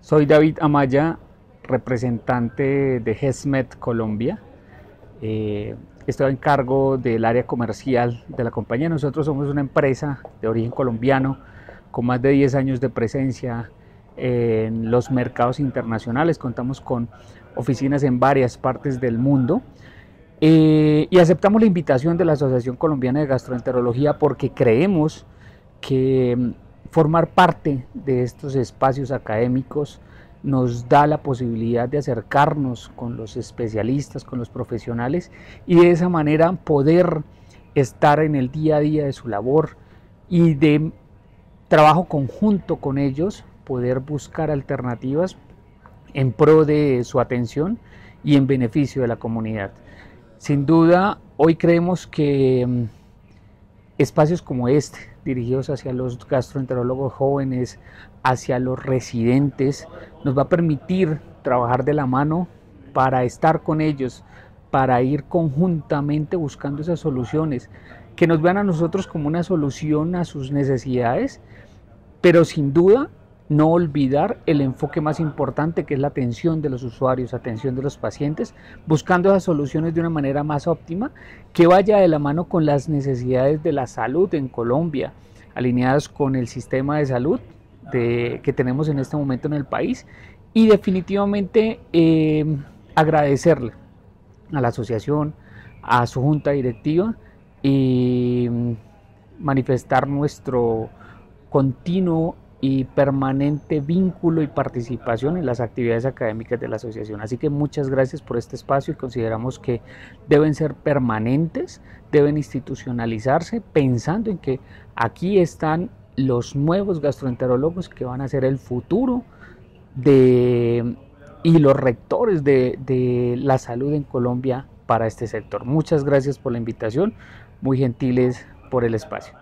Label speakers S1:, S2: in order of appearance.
S1: Soy David Amaya, representante de GESMET Colombia. Eh, estoy en cargo del área comercial de la compañía. Nosotros somos una empresa de origen colombiano con más de 10 años de presencia en los mercados internacionales. Contamos con oficinas en varias partes del mundo. Eh, y aceptamos la invitación de la Asociación Colombiana de Gastroenterología porque creemos que formar parte de estos espacios académicos nos da la posibilidad de acercarnos con los especialistas, con los profesionales y de esa manera poder estar en el día a día de su labor y de trabajo conjunto con ellos, poder buscar alternativas en pro de su atención y en beneficio de la comunidad. Sin duda, hoy creemos que mm, espacios como este, dirigidos hacia los gastroenterólogos jóvenes, hacia los residentes, nos va a permitir trabajar de la mano para estar con ellos, para ir conjuntamente buscando esas soluciones, que nos vean a nosotros como una solución a sus necesidades, pero sin duda no olvidar el enfoque más importante que es la atención de los usuarios, atención de los pacientes, buscando esas soluciones de una manera más óptima que vaya de la mano con las necesidades de la salud en Colombia, alineadas con el sistema de salud que tenemos en este momento en el país. Y definitivamente eh, agradecerle a la asociación, a su junta directiva y manifestar nuestro continuo y permanente vínculo y participación en las actividades académicas de la asociación. Así que muchas gracias por este espacio y consideramos que deben ser permanentes, deben institucionalizarse pensando en que aquí están los nuevos gastroenterólogos que van a ser el futuro de, y los rectores de, de la salud en Colombia para este sector. Muchas gracias por la invitación, muy gentiles por el espacio.